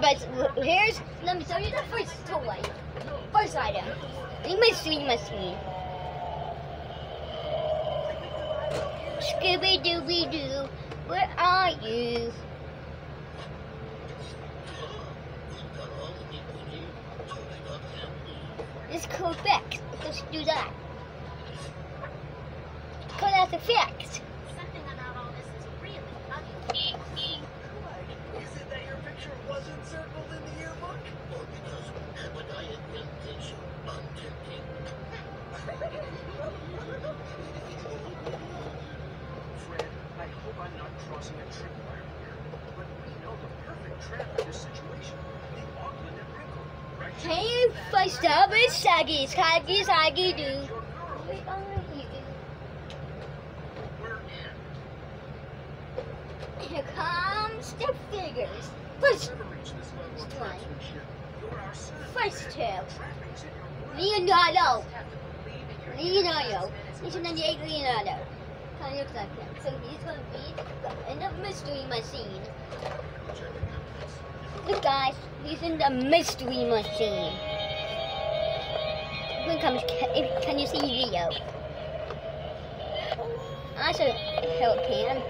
but here's let me show you the first toy. First item. The mystery machine. Scooby Dooby Doo, where are you? It's correct. Let's do that. Cause that's a fact. Picture in the yearbook? Or because Obadiah thinks you untempting. Fred, I hope I'm not crossing a tripwire here, but we know the perfect trap for this situation. The Auckland and Wrinkle. Right? Hey, first up is girl. Where are you? Here comes the figures. First, Never reach this level of Right. craftsmanship. You're our son. first two. Trappings in your. Leonardo. Have to believe in your Leonardo. innocence He's when an it's- Leonardo. Kind of looks like him. So he's gonna be in the mystery machine. Look, guys, he's in the mystery machine. Here comes. Can you see Leo? I should help him.